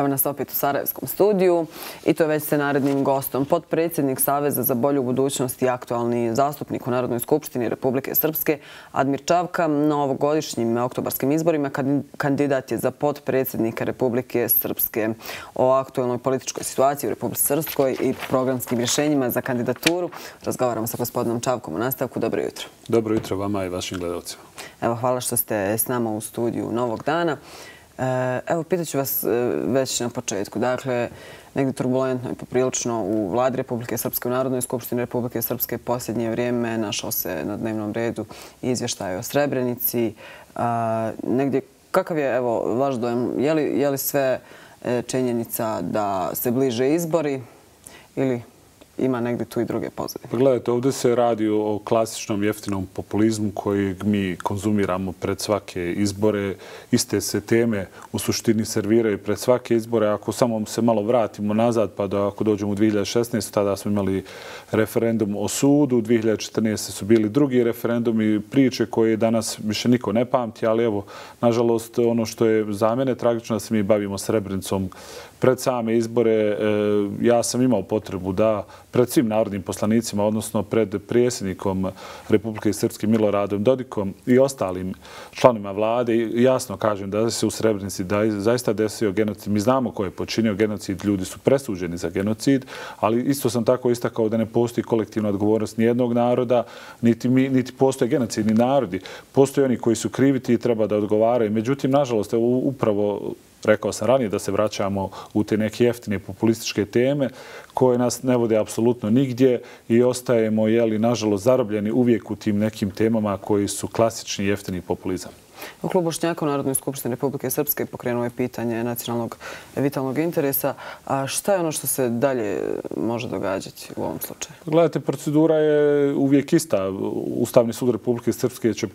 Evo nas opet u Sarajevskom studiju i to je već sa narednim gostom. Podpredsjednik Saveza za bolju budućnost i aktualni zastupnik u Narodnoj skupštini Republike Srpske, Admir Čavka, na ovogodišnjim oktobarskim izborima kandidat je za podpredsjednika Republike Srpske o aktualnoj političkoj situaciji u Republike Srpskoj i programskim rješenjima za kandidaturu. Razgovaramo sa gospodinom Čavkom u nastavku. Dobro jutro. Dobro jutro vama i vašim gledalcima. Evo, hvala što ste s nama u studiju Novog dana. E, evo, pitaću vas eh, već na početku. Dakle, negdje turbulentno i poprilično u vladi Republike Srpske, u Narodnoj skupštini Republike Srpske posljednje vrijeme našao se na dnevnom redu izvještaj o Srebrenici. Eh, negdje, kakav je, evo, vaš dojem? Je li sve činjenica da se bliže izbori ili ima negdje tu i druge pozadine. Pa gledajte, ovdje se radi o klasičnom jeftinom populizmu koji mi konzumiramo pred svake izbore. Iste se teme u suštini serviraju pred svake izbore. Ako samo se malo vratimo nazad, pa da ako dođemo u 2016. tada smo imali referendum o sudu. U 2014. su bili drugi referendum i priče koje danas više niko ne pamti, ali evo, nažalost, ono što je za mene tragično da se mi bavimo srebrnicom pred same izbore e, ja sam imao potrebu da pred svim narodnim poslanicima, odnosno pred prijesednikom Republike Srpske Miloradom Dodikom i ostalim članima vlade, jasno kažem da se u Srebrenici da zaista desio genocid. Mi znamo ko je počinio genocid, ljudi su presuđeni za genocid, ali isto sam tako istakao da ne postoji kolektivna odgovornost nijednog naroda, niti, mi, niti postoje genocidni narodi. Postoje oni koji su kriviti i treba da odgovaraju. Međutim, nažalost, upravo rekao sam ranije da se vraćamo u te neke jeftine populističke teme koje nas ne vode apsolutno nigdje i ostajemo, jeli, nažalost, zarobljeni uvijek u tim nekim temama koji su klasični jeftini populizam. U klubu u Narodnoj skupštini Republike Srpske pokrenuo je pitanje nacionalnog vitalnog interesa. A šta je ono što se dalje može događati u ovom slučaju? Gledajte, procedura je uvijek ista. Ustavni sud Republike Srpske će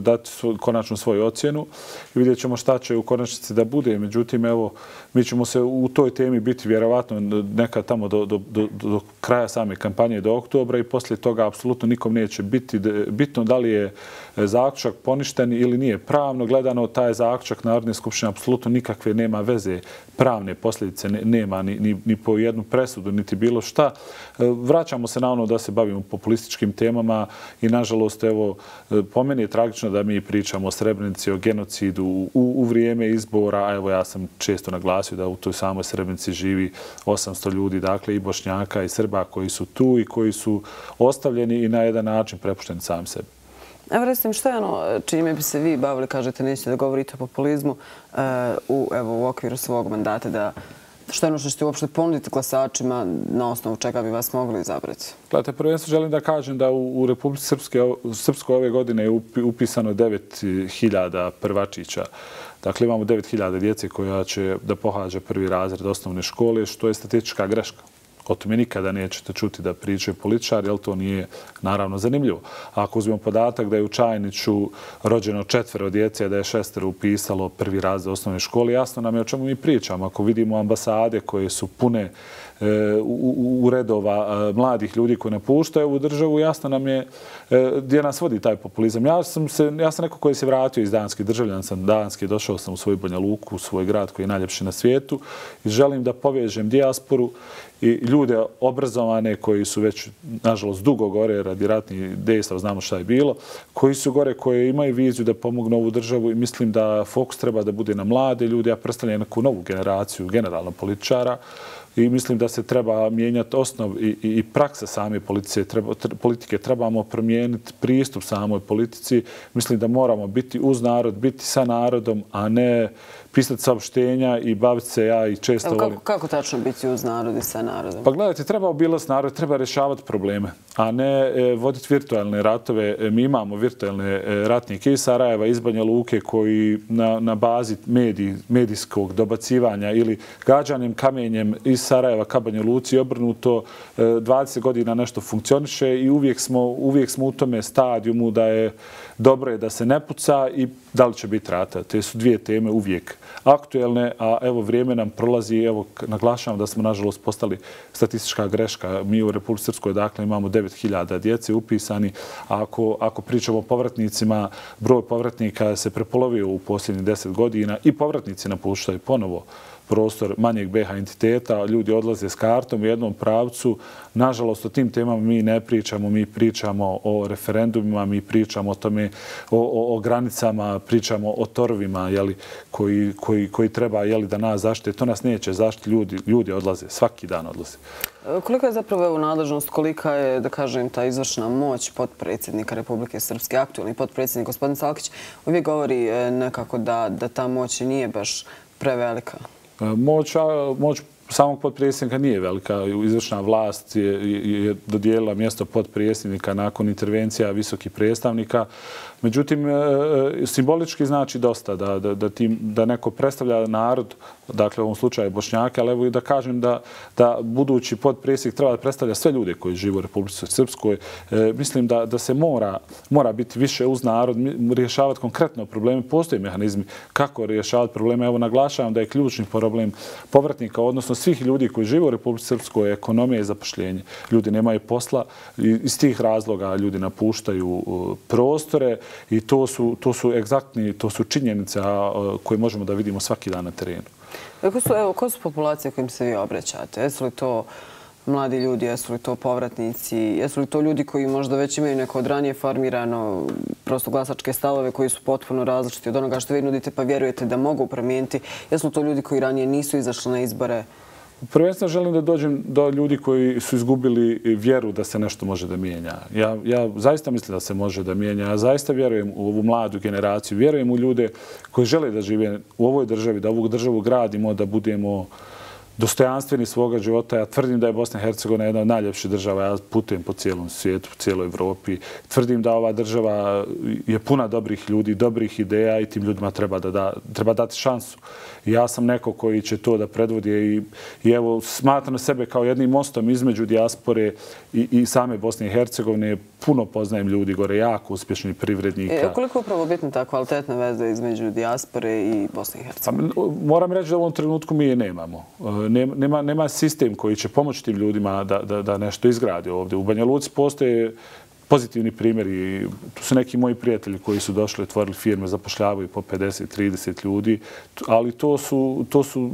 dati konačnu svoju ocjenu i vidjet ćemo šta će u konačnici da bude. Međutim, evo, mi ćemo se u toj temi biti vjerovatno nekad tamo do, do, do, do kraja same kampanje do oktobra i poslije toga apsolutno nikom neće biti bitno da li je e, zaključak poništen ili nije pravno gledano, taj zaključak Narodne skupštine apsolutno nikakve nema veze pravne posljedice, nema ni, ni, ni po jednu presudu, niti bilo šta. E, vraćamo se na ono da se bavimo populističkim temama i nažalost, evo, e, po meni je tragično da mi pričamo o Srebrenici, o genocidu u, u vrijeme izbora, a evo ja sam često naglasio da u toj samoj Srebrenici živi 800 ljudi, dakle i Bošnjaka i Srba koji su tu i koji su ostavljeni i na jedan način prepušteni sami sebi. Evo recimo, što je ono e, čime bi se vi bavili, kažete, nećete da govorite o populizmu uh, u, evo, u okviru svog mandata, da što je ono što ćete uopšte ponuditi glasačima na osnovu čega bi vas mogli izabrati? Gledajte, prvenstvo želim da kažem da u, u Republike Srpske, ove godine je upisano 9000 prvačića. Dakle, imamo 9000 djece koja će da pohađa prvi razred osnovne škole, što je statistička greška o tome nikada nećete čuti da pričaju političari, jer to nije naravno zanimljivo. Ako uzmemo podatak da je u Čajniću rođeno četvero djece, da je šestero upisalo prvi raz osnovne škole, jasno nam je o čemu mi pričamo. Ako vidimo ambasade koje su pune e, uredova u redova e, mladih ljudi koji napuštaju ovu državu, jasno nam je e, gdje nas vodi taj populizam. Ja sam, se, ja sam neko koji se vratio iz Danske državljan, sam Danski, došao sam u svoju Banja Luku, u svoj grad koji je najljepši na svijetu i želim da povežem dijasporu i ljude obrazovane koji su već, nažalost, dugo gore radi ratnih dejstva, znamo šta je bilo, koji su gore, koji imaju viziju da pomognu ovu državu i mislim da fokus treba da bude na mlade ljude, ja predstavljam neku novu generaciju generalno političara i mislim da se treba mijenjati osnov i, i, i praksa same politike. Treba, politike. Trebamo promijeniti pristup samoj politici. Mislim da moramo biti uz narod, biti sa narodom, a ne pisati saopštenja i baviti se ja i često Evo, kako, volim. Kako tačno biti uz narod i sa narodom? Pa gledajte, treba obilast narod, treba rješavati probleme, a ne e, voditi virtualne ratove. E, mi imamo virtualne e, ratnike iz Sarajeva, iz Banja Luke, koji na, na bazi medij, medijskog dobacivanja ili gađanjem kamenjem iz Sarajeva ka Banja Luci obrnuto e, 20 godina nešto funkcioniše i uvijek smo, uvijek smo u tome stadijumu da je dobro je da se ne puca i da li će biti rata. Te su dvije teme uvijek aktuelne, a evo vrijeme nam prolazi. Evo, naglašavam da smo, nažalost, postali statistička greška. Mi u Republike Srpskoj, dakle, imamo 9000 djece upisani. A ako, ako pričamo o povratnicima, broj povratnika se prepolovio u posljednjih 10 godina i povratnici napuštaju ponovo prostor manjeg BH entiteta, ljudi odlaze s kartom u jednom pravcu. Nažalost, o tim temama mi ne pričamo, mi pričamo o referendumima, mi pričamo o tome, o, o, granicama, pričamo o torovima jeli, koji, koji, koji treba jeli, da nas zaštite. To nas neće zaštiti, ljudi, ljudi odlaze, svaki dan odlaze. Koliko je zapravo u nadležnost, kolika je, da kažem, ta izvršna moć podpredsjednika Republike Srpske, aktualni podpredsjednik gospodin Salkić, uvijek govori e, nekako da, da ta moć nije baš prevelika. E, moć, moć samog podpredsjednika nije velika. Izvršna vlast je, je dodijelila mjesto podpredsjednika nakon intervencija visokih predstavnika. Međutim, e, e, simbolički znači dosta da, da, da, tim, da neko predstavlja narod, dakle u ovom slučaju Bošnjake, ali evo i da kažem da, da budući podpresnik treba da predstavlja sve ljude koji žive u Republici Srpskoj. E, mislim da, da se mora, mora biti više uz narod, rješavati konkretno probleme. Postoje mehanizmi kako rješavati probleme. Evo naglašavam da je ključni problem povratnika, odnosno svih ljudi koji žive u Republike Srpskoj, ekonomija i zapošljenje. Ljudi nemaju posla i iz tih razloga ljudi napuštaju uh, prostore i to su, to su egzaktni, to su činjenice uh, koje možemo da vidimo svaki dan na terenu. E, ko su, evo, ko su populacije kojim se vi obraćate? Jesu li to mladi ljudi, jesu li to povratnici, jesu li to ljudi koji možda već imaju neko odranije formirano prosto glasačke stavove koji su potpuno različiti od onoga što vi nudite pa vjerujete da mogu promijeniti? Jesu li to ljudi koji ranije nisu izašli na izbore? Prvenstveno želim da dođem do ljudi koji su izgubili vjeru da se nešto može da mijenja. Ja, ja zaista mislim da se može da mijenja. Ja zaista vjerujem u ovu mladu generaciju. Vjerujem u ljude koji žele da žive u ovoj državi, da ovu državu gradimo, da budemo dostojanstveni svoga života. Ja tvrdim da je Bosna i Hercegovina jedna od najljepših država. Ja putujem po cijelom svijetu, po cijeloj Evropi. Tvrdim da ova država je puna dobrih ljudi, dobrih ideja i tim ljudima treba, da, da, treba dati šansu. Ja sam neko koji će to da predvodi i, i evo smatram sebe kao jednim mostom između dijaspore i, i same Bosne i Hercegovine. Puno poznajem ljudi gore, jako uspješni privrednika. E, koliko je upravo bitna ta kvalitetna veza između dijaspore i Bosne i Hercegovine? Pa, moram reći da u ovom trenutku mi je nemamo. Nema, nema sistem koji će pomoći tim ljudima da, da, da nešto izgradi ovdje. U Banja Luci postoje pozitivni primjeri. Tu su neki moji prijatelji koji su došli, otvorili firme, zapošljavaju po 50-30 ljudi, ali to su, to su,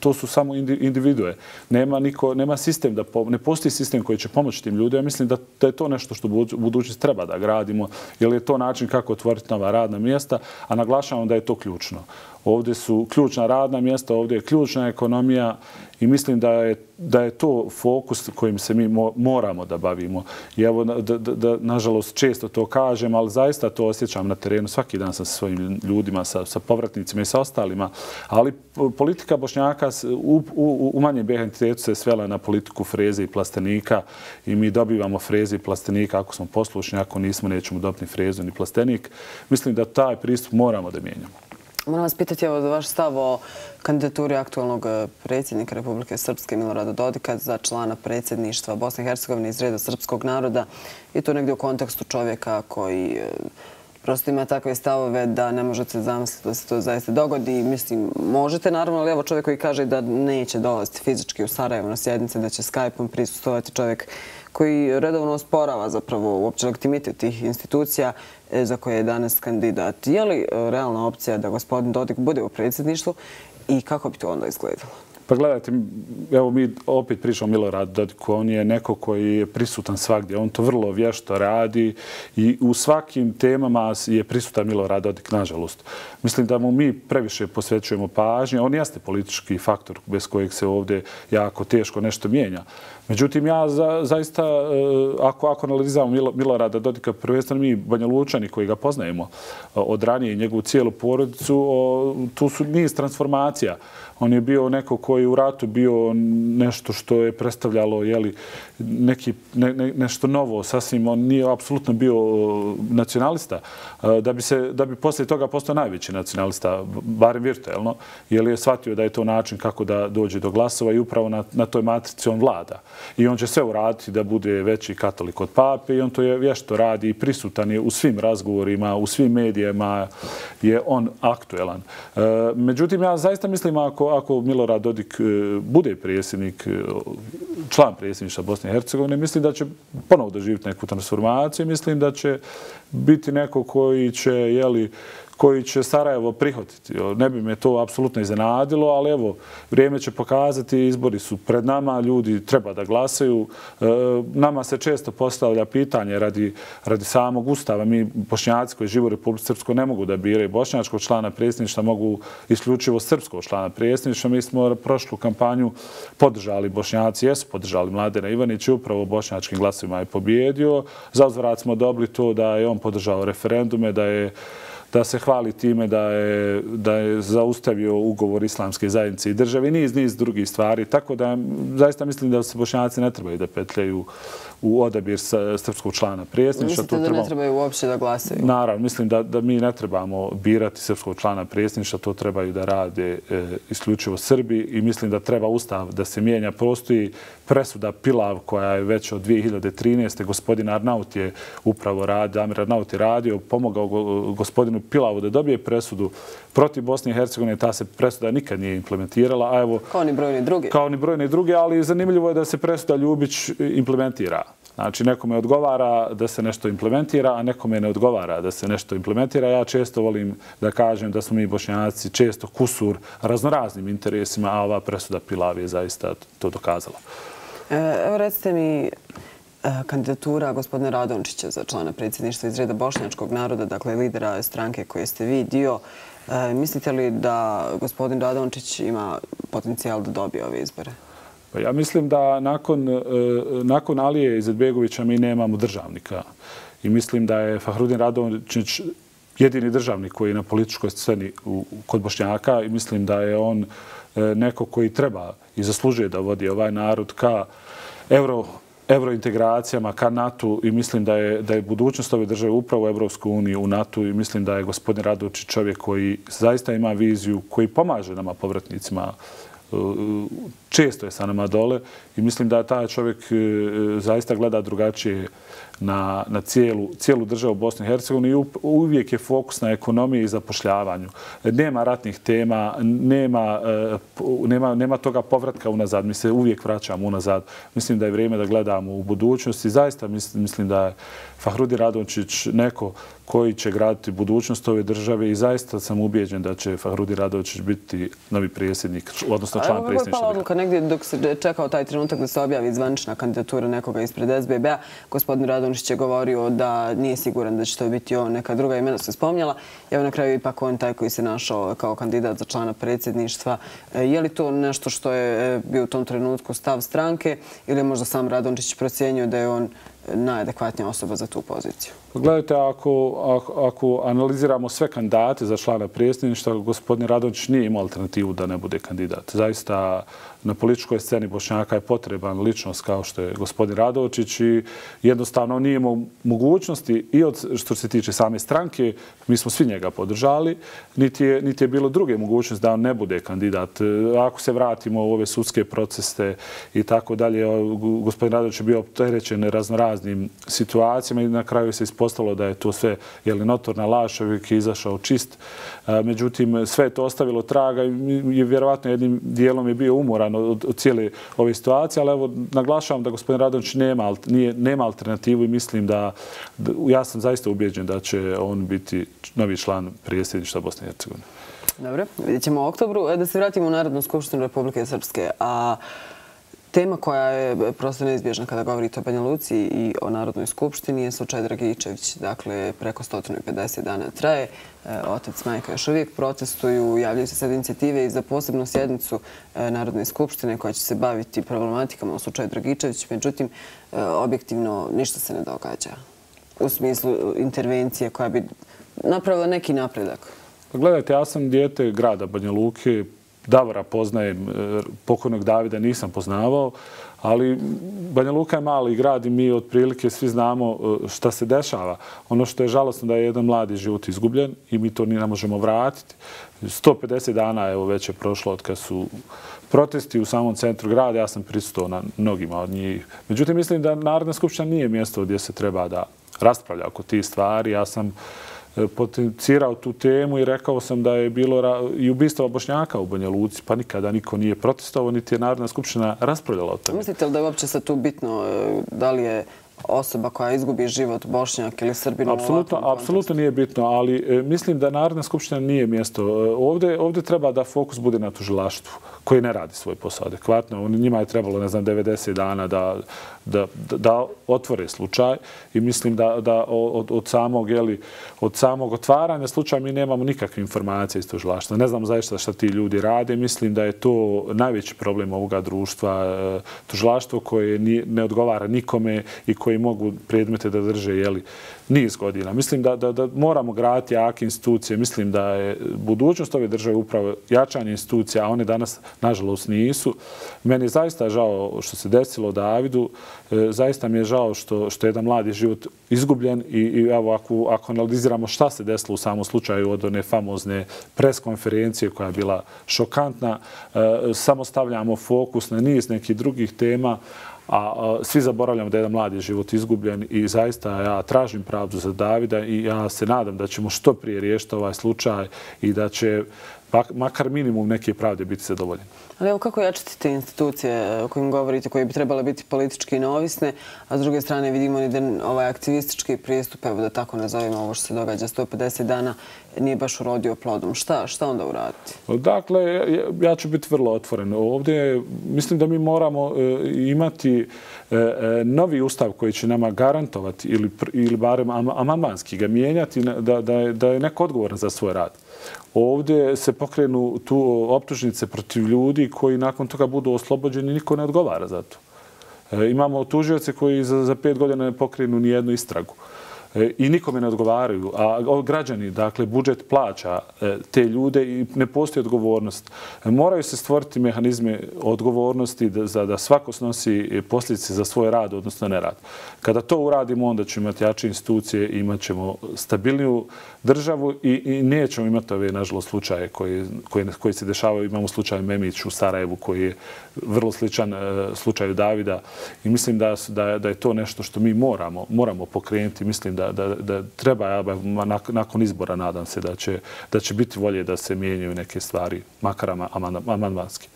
to su samo individue. Nema, niko, nema sistem, da ne postoji sistem koji će pomoći tim ljudima. Mislim da, da je to nešto što u budućnosti treba da gradimo, jer je to način kako otvoriti nova radna mjesta, a naglašavam da je to ključno. Ovdje su ključna radna mjesta, ovdje je ključna ekonomija i mislim da je, da je to fokus kojim se mi moramo da bavimo. I evo, da, da, da, nažalost, često to kažem, ali zaista to osjećam na terenu. Svaki dan sam sa svojim ljudima, sa, sa povratnicima i sa ostalima. Ali politika Bošnjaka u, u, u manjem BH se svela na politiku freze i plastenika i mi dobivamo freze i plastenika ako smo poslušni, ako nismo, nećemo dobiti frezu ni plastenik. Mislim da taj pristup moramo da mijenjamo. Moram vas pitati evo vaš stav o kandidaturi aktualnog e, predsjednika Republike Srpske Milorada Dodika za člana predsjedništva Bosne i Hercegovine iz reda srpskog naroda i to negdje u kontekstu čovjeka koji e, prosto ima takve stavove da ne možete zamisliti da se to zaista dogodi. Mislim, možete naravno, ali evo čovjek koji kaže da neće dolaziti fizički u Sarajevo na sjednice, da će Skype-om prisustovati čovjek koji redovno osporava zapravo uopće legitimitet tih institucija e, za koje je danas kandidat. Je li e, realna opcija da gospodin Dodik bude u predsjedništvu i kako bi to onda izgledalo? Pa gledajte, evo mi opet pričamo Milorad Dodiku, on je neko koji je prisutan svakdje, on to vrlo vješto radi i u svakim temama je prisutan Milorad Dodik, nažalost. Mislim da mu mi previše posvećujemo pažnje, on jeste politički faktor bez kojeg se ovdje jako teško nešto mijenja. Međutim, ja za, zaista, e, ako, ako analizamo Milorada Dodika, prvenstveno mi Banja Lučani koji ga poznajemo e, od ranije i njegovu cijelu porodicu, tu su niz transformacija. On je bio neko koji u ratu bio nešto što je predstavljalo jeli, neki, ne, ne, nešto novo, sasvim. On nije apsolutno bio uh, nacionalista. Uh, da bi, se, da bi poslije toga postao najveći nacionalista, barem virtualno, jer je shvatio da je to način kako da dođe do glasova i upravo na, na toj matrici on vlada. I on će sve uraditi da bude veći katolik od pape i on to je vješto radi i prisutan je u svim razgovorima, u svim medijima je on aktuelan. Uh, međutim, ja zaista mislim ako ako Milorad Dodik e, bude predsjednik, e, član predsjedništva Bosne i Hercegovine, mislim da će ponovo doživjeti neku transformaciju. Mislim da će biti neko koji će, jeli, koji će Sarajevo prihvatiti. Ne bi me to apsolutno iznenadilo, ali evo, vrijeme će pokazati, izbori su pred nama, ljudi treba da glasaju. E, nama se često postavlja pitanje radi, radi samog ustava. Mi, bošnjaci koji žive u Republike Srpskoj, ne mogu da biraju bošnjačkog člana predsjedništva, mogu isključivo srpskog člana predsjedništva. Mi smo prošlu kampanju podržali bošnjaci, jesu podržali Mladena Ivanić i upravo bošnjačkim glasovima je pobjedio. Za uzvrat smo dobili to da je on podržao referendume, da je da se hvali time da je, da je zaustavio ugovor islamske zajednice i države i niz, niz drugih stvari. Tako da zaista mislim da se bošnjaci ne trebaju da petljaju u odabir srpskog člana prijesništva. Mislite da ne trebaju uopće da glasaju? Naravno, mislim da, da mi ne trebamo birati srpskog člana prijesništva, to trebaju da rade e, isključivo Srbi i mislim da treba ustav da se mijenja. Postoji presuda Pilav koja je već od 2013. Gospodin Arnaut je upravo radio, Amir Arnaut je radio, pomogao gospodinu Pilavu da dobije presudu protiv Bosne i Hercegovine. Ta se presuda nikad nije implementirala. A evo, kao ni brojni drugi. Kao ni brojni drugi, ali zanimljivo je da se presuda Ljubić implementira. Znači, nekome odgovara da se nešto implementira, a nekome ne odgovara da se nešto implementira. Ja često volim da kažem da smo mi bošnjaci često kusur raznoraznim interesima, a ova presuda Pilav je zaista to dokazala. E, evo recite mi e, kandidatura gospodina Radončića za člana predsjedništva iz reda bošnjačkog naroda, dakle lidera stranke koje ste vi dio. E, mislite li da gospodin Radončić ima potencijal da dobije ove izbore? Pa ja mislim da nakon, e, nakon Alije Izetbegovića mi nemamo državnika. I mislim da je Fahrudin Radončić jedini državnik koji je na političkoj sceni u, kod Bošnjaka i mislim da je on e, neko koji treba i zaslužuje da vodi ovaj narod ka euro, eurointegracijama, ka NATO i mislim da je, da je budućnost ove države upravo u Evropsku uniju, u NATO i mislim da je gospodin Radović čovjek koji zaista ima viziju, koji pomaže nama povratnicima e, često je sa nama dole i mislim da taj čovjek e, zaista gleda drugačije na, na cijelu, cijelu državu Bosne i Hercegovine i uvijek je fokus na ekonomiji i zapošljavanju. Nema ratnih tema, nema, e, nema, nema toga povratka unazad. Mi se uvijek vraćamo unazad. Mislim da je vrijeme da gledamo u budućnosti. Zaista mislim, da je Fahrudi Radončić neko koji će graditi budućnost ove države i zaista sam ubijeđen da će Fahrudi Radončić biti novi prijesednik, odnosno član prijesedništva. Evo, je pala odluka negdje dok se čekao taj trenutak da se objavi zvanična kandidatura nekoga ispred SBB-a. Gospodin Radonšić je govorio da nije siguran da će to biti on. Neka druga imena se spomnjala. Evo na kraju ipak on taj koji se našao kao kandidat za člana predsjedništva. E, je li to nešto što je e, bio u tom trenutku stav stranke ili je možda sam Radončić procijenio da je on najadekvatnija osoba za tu poziciju? Gledajte, ako, ako, ako analiziramo sve kandidate za člana predsjedništva, gospodin Radončić nije imao alternativu da ne bude kandidat. Zaista na političkoj sceni Bošnjaka je potreban ličnost kao što je gospodin Radović i jednostavno nije imao mogućnosti i od što se tiče same stranke, mi smo svi njega podržali, niti je, niti je bilo druge mogućnosti da on ne bude kandidat. Ako se vratimo u ove sudske procese i tako dalje, gospodin Radović je bio opterećen raznoraznim situacijama i na kraju se ispostalo da je to sve jeli, notorna laž, uvijek je izašao čist. E, međutim, sve je to ostavilo traga i je vjerovatno jednim dijelom je bio umoran od, od cijele ove situacije, ali evo, naglašavam da gospodin Radonić nema, nije, nema alternativu i mislim da, da, ja sam zaista ubijeđen da će on biti novi član predsjedništva Bosne i Hercegovine. Dobro, vidjet ćemo u oktobru. E, da se vratimo u Narodnu skupštinu Republike Srpske. A Tema koja je e, prosto neizbježna kada govorite o Banja Luci i o Narodnoj skupštini je slučaj Dragičević. Dakle, preko 150 dana traje. E, otac, majka još uvijek protestuju, javljaju se sad inicijative i za posebnu sjednicu e, Narodne skupštine koja će se baviti problematikama u slučaju Dragičević. Međutim, objektivno ništa se ne događa u smislu intervencije koja bi napravila neki napredak. Pa gledajte, ja sam dijete grada Banja Luke, Davora poznajem, e, pokojnog Davida nisam poznavao, ali Banja Luka je mali grad i mi otprilike svi znamo e, šta se dešava. Ono što je žalostno da je jedan mladi život izgubljen i mi to ni ne možemo vratiti. 150 dana evo, već je prošlo od kad su protesti u samom centru grada. Ja sam pristao na mnogima od njih. Međutim, mislim da Narodna skupština nije mjesto gdje se treba da raspravlja oko tih stvari. Ja sam uh, E, potencirao tu temu i rekao sam da je bilo i ubistva Bošnjaka u Banja Luci, pa nikada niko nije protestovao, niti je Narodna skupština raspravljala o tome. Mislite li da je uopće sad tu bitno e, da li je osoba koja izgubi život Bošnjak ili Srbinu apsolutno, Apsolutno nije bitno, ali e, mislim da Narodna skupština nije mjesto. E, ovdje, ovdje treba da fokus bude na tužilaštvu koji ne radi svoj posao adekvatno. Njima je trebalo, ne znam, 90 dana da, da, da otvore slučaj i mislim da, da od, od, samog, jeli, od samog otvaranja slučaja mi nemamo nikakve informacije iz tužilaštva. Ne znam zaista šta ti ljudi rade. Mislim da je to najveći problem ovoga društva. E, tužilaštvo koje ne odgovara nikome i koji mogu predmete da drže jeli, niz godina. Mislim da, da, da moramo graditi jake institucije. Mislim da je budućnost ove države upravo jačanje institucija, a one danas, nažalost, nisu. Meni je zaista žao što se desilo Davidu. E, zaista mi je žao što, što je jedan mladi život izgubljen i, i evo, ako, ako analiziramo šta se desilo u samom slučaju od one famozne preskonferencije koja je bila šokantna, e, samo stavljamo fokus na niz nekih drugih tema, a svi zaboravljamo da je jedan mladi život izgubljen i zaista ja tražim pravdu za Davida i ja se nadam da ćemo što prije riješiti ovaj slučaj i da će makar minimum neke pravde biti zadovoljeni. Ali evo kako jačati te institucije o kojim govorite, koje bi trebale biti politički neovisne, a s druge strane vidimo i da ovaj aktivistički prijestup, evo da tako nazovimo ovo što se događa 150 dana, nije baš urodio plodom. Šta, šta onda uraditi? Dakle, ja ću biti vrlo otvoren. Ovdje mislim da mi moramo e, imati e, e, novi ustav koji će nama garantovati ili, ili barem amandmanski ga mijenjati da, da, je, da je neko odgovoran za svoj rad. Ovdje se pokrenu tu optužnice protiv ljudi koji nakon toga budu oslobođeni i niko ne odgovara za to. E, imamo tužioce koji za, za pet godina ne pokrenu ni jednu istragu. E, E, i nikome ne odgovaraju, a građani, dakle, budžet plaća e, te ljude i ne postoji odgovornost. E, moraju se stvoriti mehanizme odgovornosti da, da svako snosi posljedice za svoj rad, odnosno nerad. Kada to uradimo, onda ćemo imati jače institucije, imat ćemo stabilniju državu i, i nećemo imati ove, nažalost, slučaje koji, koji, koji se dešavaju. Imamo slučaj Memić u Sarajevu koji je vrlo sličan slučaju Davida i mislim da, da, da je to nešto što mi moramo, moramo pokrenuti. Mislim da, da, da treba, nakon izbora nadam se da će, da će biti volje da se mijenjaju neke stvari, makar amandmanski.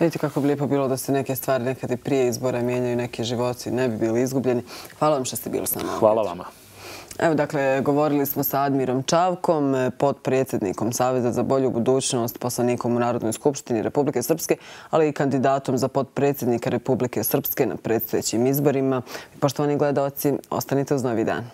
Vidite kako bi lijepo bilo da se neke stvari nekad i prije izbora mijenjaju, neki živoci ne bi bili izgubljeni. Hvala vam što ste bili s nama. Hvala vama. Evo, dakle, govorili smo sa Admirom Čavkom, podpredsjednikom Saveza za bolju budućnost, poslanikom u Narodnoj skupštini Republike Srpske, ali i kandidatom za podpredsjednika Republike Srpske na predstojećim izborima. Poštovani gledalci, ostanite uz novi dan.